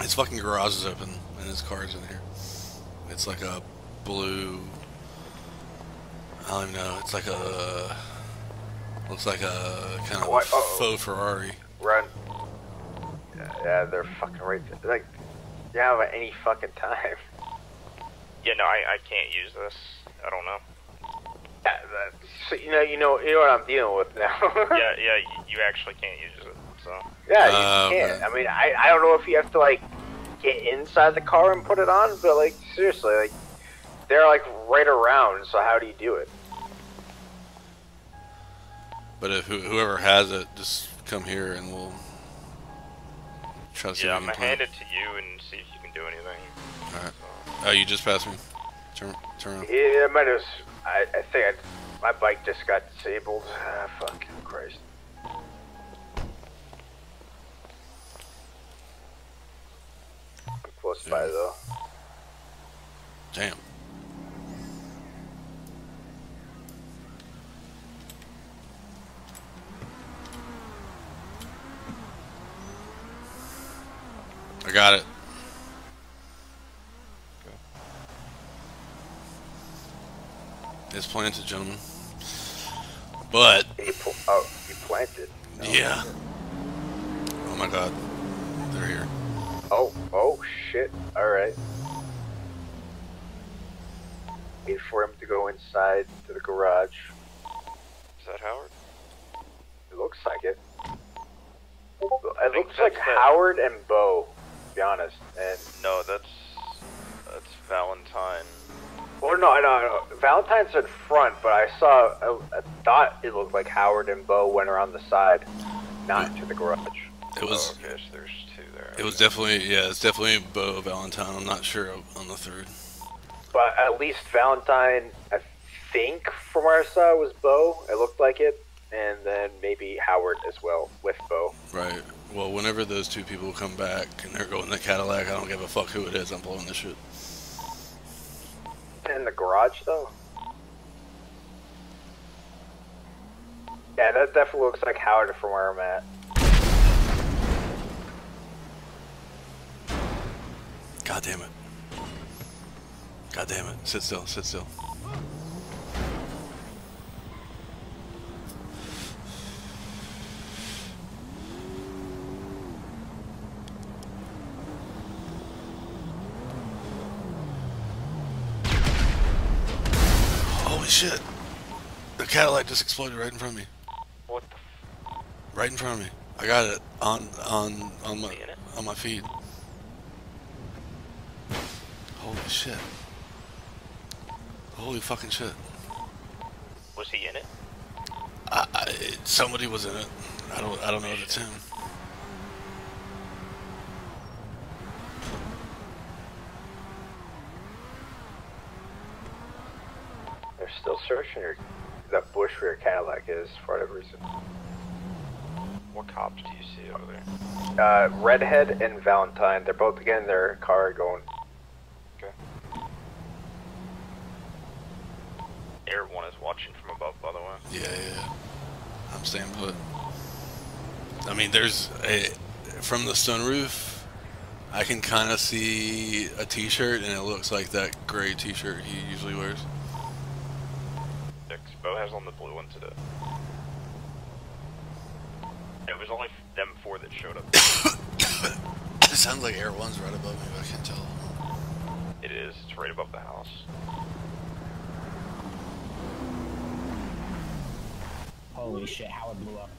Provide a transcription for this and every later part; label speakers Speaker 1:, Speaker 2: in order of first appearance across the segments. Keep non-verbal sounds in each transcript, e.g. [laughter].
Speaker 1: His fucking garage is open and his car's in here. It's like a blue. I don't even know. It's like a. Looks like a kind of
Speaker 2: What? Uh-oh.
Speaker 1: faux Ferrari.
Speaker 2: Run. Yeah, yeah, they're fucking right there. Like, you have any fucking time.
Speaker 3: Yeah, no, I, I can't use this. I don't know.
Speaker 2: Yeah, that, so, you know, you know, you know what I'm dealing with now. [laughs]
Speaker 3: yeah, yeah, you, you actually can't use it. So
Speaker 2: Yeah, you
Speaker 1: Uh,
Speaker 2: can't. I mean, I, I don't know if you have to like get inside the car and put it on, but like seriously, like they're like right around. So how do you do it?
Speaker 1: But if whoever has it, just come here and we'll try to see
Speaker 3: yeah, I'm gonna hand it to you and see if you can do anything.
Speaker 1: Alright.
Speaker 3: So,
Speaker 1: Oh, you just passed me. Turn, turn around.
Speaker 2: Yeah, I might have. I, I think I, my bike just got disabled. Ah, fucking Christ. Close by though.
Speaker 1: Damn. I got it. It's planted, gentlemen. But
Speaker 2: You oh, you planted. No.
Speaker 1: yeah. Oh my God.
Speaker 2: Oh, oh shit. All right. Wait for him to go inside to the garage.
Speaker 3: is that Howard?
Speaker 2: It looks like it. It looks like
Speaker 3: that-
Speaker 2: Howard and Bo, to be honest. And
Speaker 3: No, that's that's Valentine.
Speaker 2: well, no, no, no. Valentine's in front, but I saw. I, I thought it looked like Howard and Bo went around the side, not to the garage.
Speaker 1: It was.
Speaker 3: oh, okay, so there's two there.
Speaker 1: It was definitely yeah. It's definitely Bo Valentine. I'm not sure on the third.
Speaker 2: But at least Valentine, I think, from where I saw, it was Bo. It looked like it, and then maybe Howard as well with Bo.
Speaker 1: Right. Well, whenever those two people come back and they're going to Cadillac, I don't give a fuck who it is. I'm blowing this shit.
Speaker 2: In the garage, though. Yeah, that definitely looks like Howard from where I'm at.
Speaker 1: God damn it. God damn it. Sit still. Sit still. Holy shit. The Cadillac just exploded right in front of me.
Speaker 3: What the? F-
Speaker 1: Right in front of me. I got it on on on my on my feed. Holy shit. Holy fucking shit.
Speaker 3: was he in it?
Speaker 1: I, I, somebody was in it. I don't I don't know if it's him.
Speaker 2: They're still searching your, that bush where your Cadillac is for whatever reason.
Speaker 3: What cops do you see over there?
Speaker 2: Uh, Redhead and Valentine, they're both getting their car going.
Speaker 3: Air One is watching from above, by the way.
Speaker 1: Yeah, yeah. yeah. I'm staying put. I mean, there's a from the sunroof. I can kind of see a T-shirt, and it looks like that gray T-shirt he usually wears.
Speaker 3: Six. Bo has on the blue one today. It was only them four that showed up. [coughs]
Speaker 1: It sounds like Air One's right above me, but I can't tell.
Speaker 3: It is. It's right above the house.
Speaker 4: Holy shit, Howard blew up.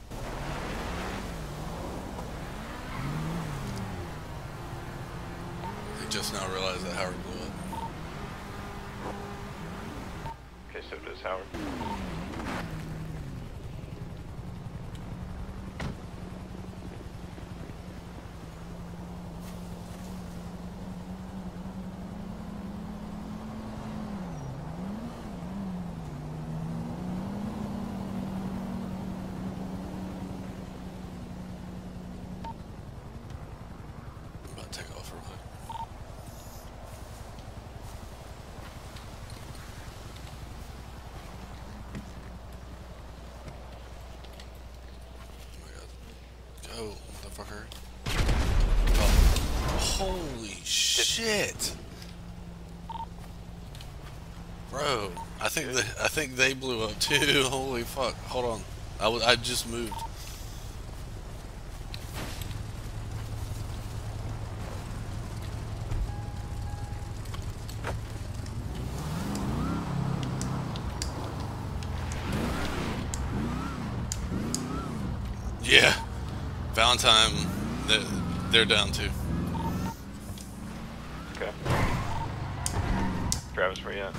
Speaker 1: I just now realized that Howard blew up.
Speaker 3: Okay, so does Howard.
Speaker 1: Oh, motherfucker. Oh. Holy shit! Bro, I think they, I think they blew up too. [laughs] Holy fuck! Hold on, I was I just moved. Yeah. Valentine they're, they're down too.
Speaker 3: Okay. Travis, where you at?